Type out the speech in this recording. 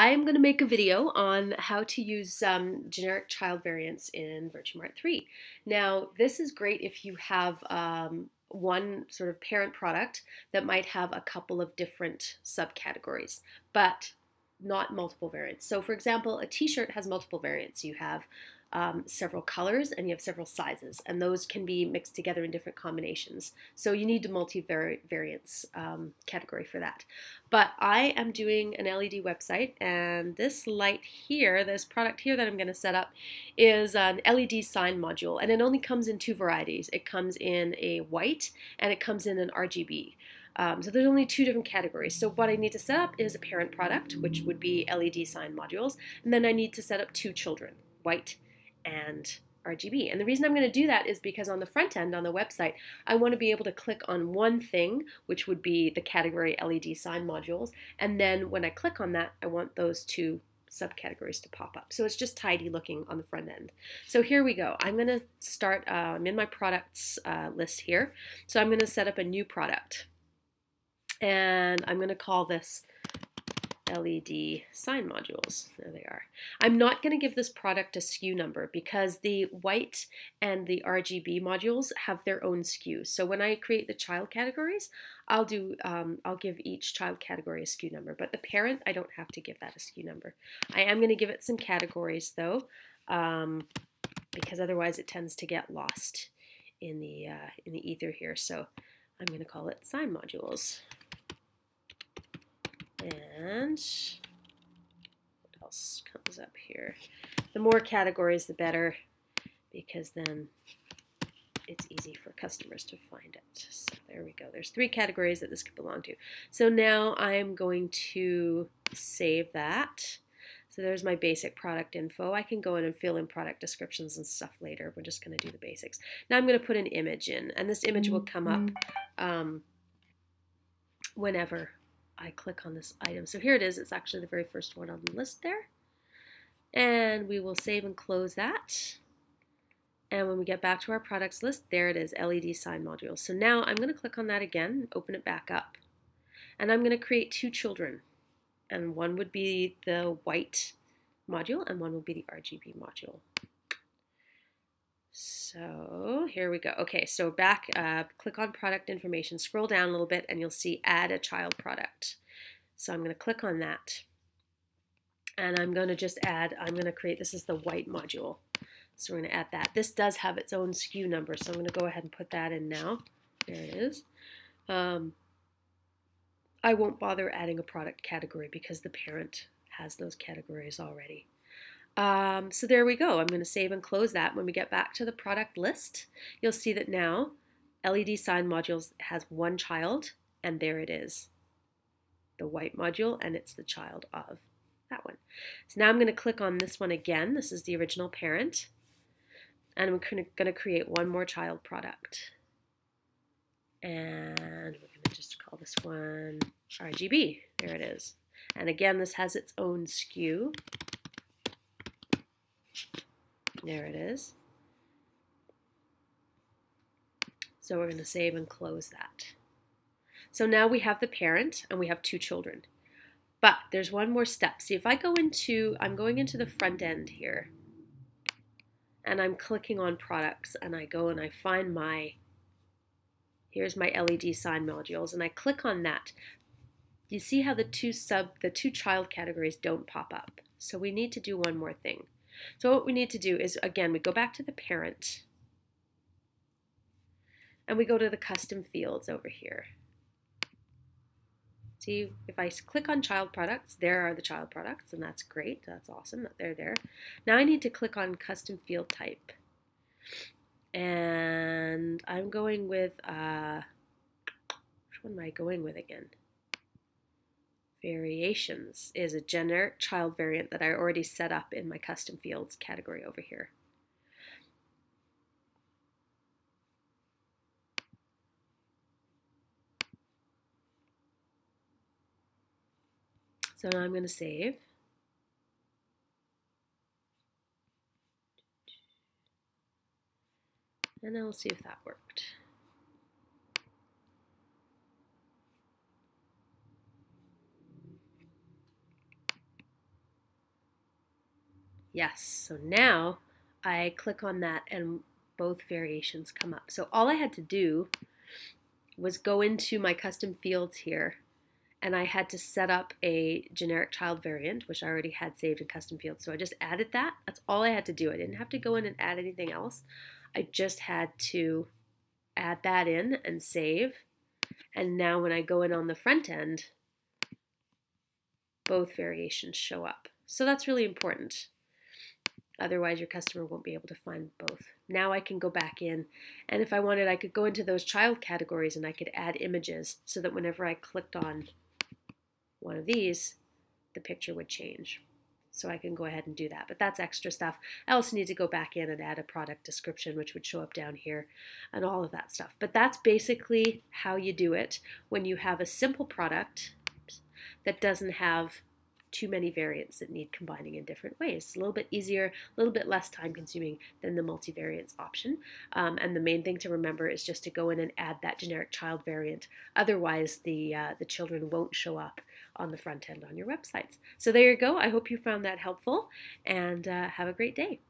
I'm going to make a video on how to use um, generic child variants in Virtuemart 3. Now, this is great if you have um, one sort of parent product that might have a couple of different subcategories, but not multiple variants. So for example, a t-shirt has multiple variants. You have um, several colors and you have several sizes, and those can be mixed together in different combinations. So you need a multi-variants um, category for that. But I am doing an LED website, and this light here, this product here that I'm going to set up, is an LED sign module, and it only comes in two varieties. It comes in a white, and it comes in an RGB. Um, so there's only two different categories. So what I need to set up is a parent product, which would be LED sign modules, and then I need to set up two children, white and RGB. And the reason I'm going to do that is because on the front end on the website, I want to be able to click on one thing, which would be the category LED sign modules. And then when I click on that, I want those two subcategories to pop up. So it's just tidy looking on the front end. So here we go. I'm going to start, uh, I'm in my products uh, list here. So I'm going to set up a new product. And I'm going to call this LED sign modules. There they are. I'm not going to give this product a SKU number because the white and the RGB modules have their own SKU. So when I create the child categories, I'll do um, I'll give each child category a SKU number. But the parent, I don't have to give that a SKU number. I am going to give it some categories though, um, because otherwise it tends to get lost in the uh, in the ether here. So I'm going to call it sign modules. And what else comes up here? The more categories, the better, because then it's easy for customers to find it. So there we go. There's three categories that this could belong to. So now I'm going to save that. So there's my basic product info. I can go in and fill in product descriptions and stuff later. We're just going to do the basics. Now I'm going to put an image in, and this image will come up mm-hmm. um, whenever I click on this item. So here it is. It's actually the very first one on the list there. And we will save and close that. And when we get back to our products list, there it is, LED sign module. So now I'm going to click on that again, open it back up. And I'm going to create two children. And one would be the white module and one will be the RGB module. So here we go. Okay, so back, click on product information, scroll down a little bit, and you'll see add a child product. So I'm going to click on that. And I'm going to just add, I'm going to create, this is the white module. So we're going to add that. This does have its own SKU number, so I'm going to go ahead and put that in now. There it is. Um, I won't bother adding a product category because the parent has those categories already. Um, so there we go. I'm going to save and close that. When we get back to the product list, you'll see that now LED sign modules has one child, and there it is, the white module, and it's the child of that one. So now I'm going to click on this one again. This is the original parent, and I'm going to create one more child product. And we're going to just call this one RGB. There it is. And again, this has its own SKU. There it is. So we're going to save and close that. So now we have the parent and we have two children. But there's one more step. See, if I go into, I'm going into the front end here and I'm clicking on products and I go and I find my, here's my LED sign modules and I click on that. You see how the two sub, the two child categories don't pop up. So we need to do one more thing. So what we need to do is, again, we go back to the parent and we go to the custom fields over here. See, if I click on child products, there are the child products, and that's great. That's awesome that they're there. Now I need to click on custom field type. And I'm going with, uh, which one am I going with again? Variations is a generic child variant that I already set up in my custom fields category over here. So now I'm going to save. And I'll see if that worked. Yes, so now I click on that and both variations come up. So all I had to do was go into my custom fields here and I had to set up a generic child variant, which I already had saved in custom fields. So I just added that. That's all I had to do. I didn't have to go in and add anything else. I just had to add that in and save. And now when I go in on the front end, both variations show up. So that's really important. Otherwise, your customer won't be able to find both. Now I can go back in, and if I wanted, I could go into those child categories and I could add images so that whenever I clicked on one of these, the picture would change. So I can go ahead and do that. But that's extra stuff. I also need to go back in and add a product description, which would show up down here, and all of that stuff. But that's basically how you do it when you have a simple product that doesn't have too many variants that need combining in different ways. It's a little bit easier, a little bit less time consuming than the multivariants option. Um, and the main thing to remember is just to go in and add that generic child variant. Otherwise, the, uh, the children won't show up on the front end on your websites. So there you go. I hope you found that helpful and uh, have a great day.